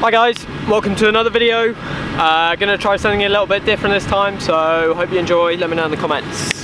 Hi guys, welcome to another video. Uh, gonna try something a little bit different this time, so hope you enjoy. Let me know in the comments.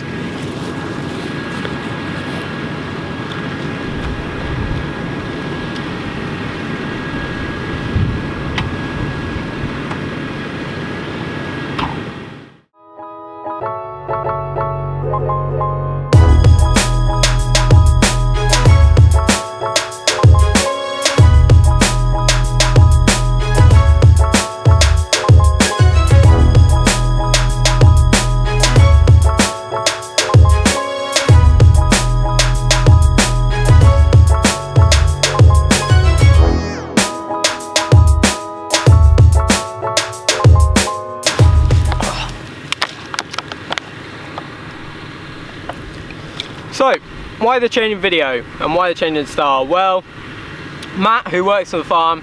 So, why the change in video and why the change in style? Well, Matt, who works on the farm,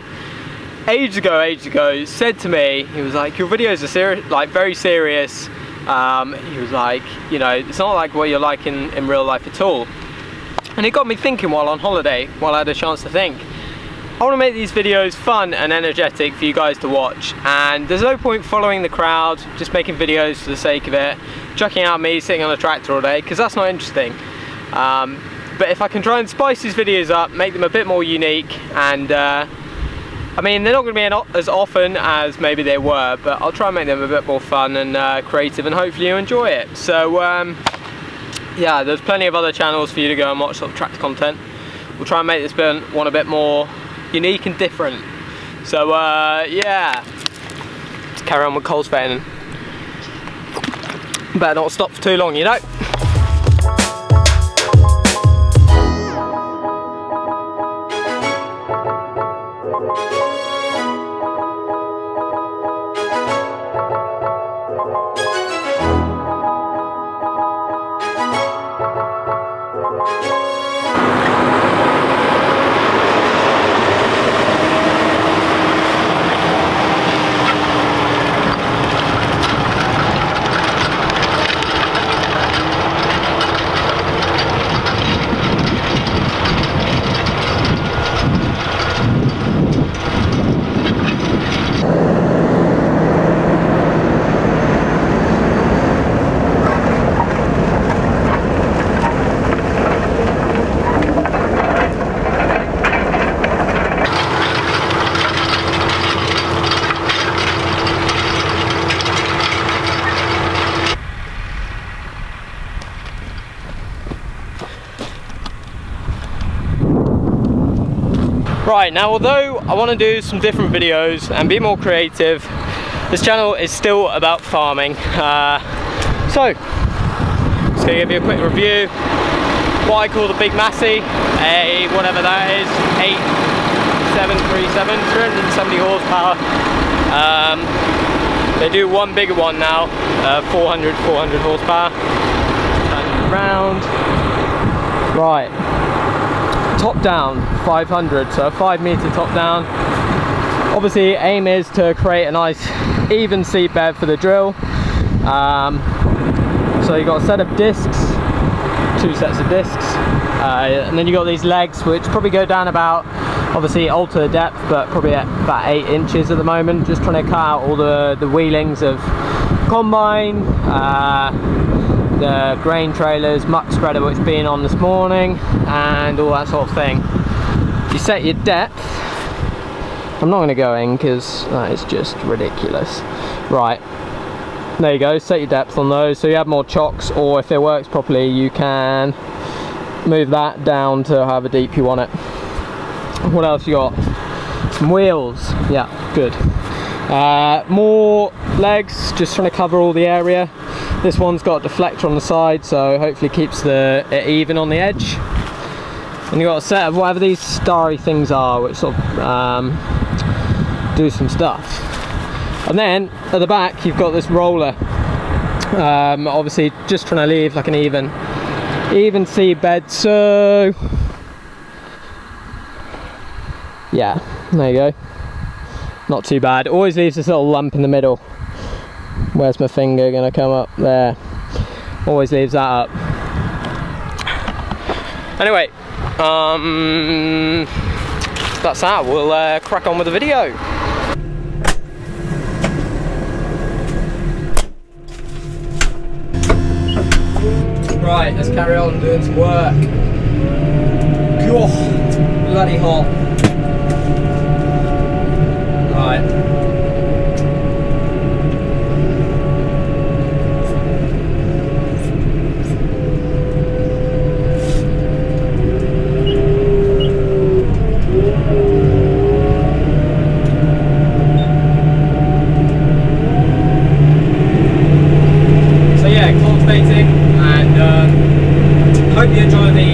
ages ago, ages ago, said to me, he was like, your videos are serious, like very serious. Um, he was like, you know, it's not like what you're like in, in real life at all. And it got me thinking while on holiday, while I had a chance to think. I want to make these videos fun and energetic for you guys to watch and there's no point following the crowd, just making videos for the sake of it, chucking out me sitting on a tractor all day because that's not interesting. Um, but if I can try and spice these videos up, make them a bit more unique and uh, I mean they're not going to be as often as maybe they were but I'll try and make them a bit more fun and uh, creative and hopefully you enjoy it. So um, yeah, there's plenty of other channels for you to go and watch sort of content. We'll try and make this one a bit more unique and different. So uh, yeah, let's carry on with cultivating. Better not stop for too long, you know. Right, now although I want to do some different videos and be more creative, this channel is still about farming. Uh, so, just gonna give you a quick review. What I call the Big Massey, a whatever that is, 8737, 370 horsepower. Um, they do one bigger one now, uh, 400, 400 horsepower. Turn around. Right, Topdown 500 so a five meter Topdown. Obviously aim is to create a nice even seed bed for the drill. Um, so you got a set of discs two sets of discs uh, and then you got these legs which probably go down about obviously alter depth but probably at about eight inches at the moment. Just trying to cut out all the the wheelings of combine uh, the grain trailers, muck spreader which been on this morning and all that sort of thing. You set your depth. I'm not going to go in because that is just ridiculous. Right, there you go, set your depth on those so you have more chocks or if it works properly you can move that down to however deep you want it. What else you got? Some wheels, yeah, good. Uh, more legs, just trying to cover all the area. This one's got a deflector on the side, so hopefully keeps the it even on the edge. And you've got a set of whatever these starry things are, which sort of um, do some stuff. And then at the back, you've got this roller. Um, obviously, just trying to leave like an even, even seedbed. So, yeah, there you go. Not too bad. Always leaves this little lump in the middle where's my finger gonna come up there? Always leaves that up. Anyway um that's that. We'll uh, crack on with the video. Right let's carry on doing some work. God, bloody hot.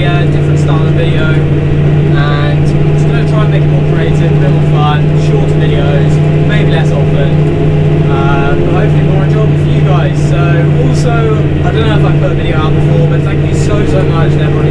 Uh, different style of video and just going to try and make it more creative, a bit more fun, shorter videos, maybe less often, um, but hopefully more enjoyable for you guys. So also, I don't know if I've put a video out before, but thank you so so much to everyone